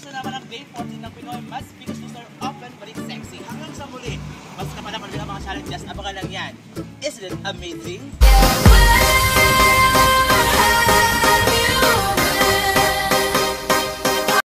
Tapos na naman ang day 14 ng Pinoy Mas Biggest Loser Open Balik Sexy. Hanggang sa muli, mas kapanapan nila mga challenges. Abangan lang yan. Isn't it amazing? Wow!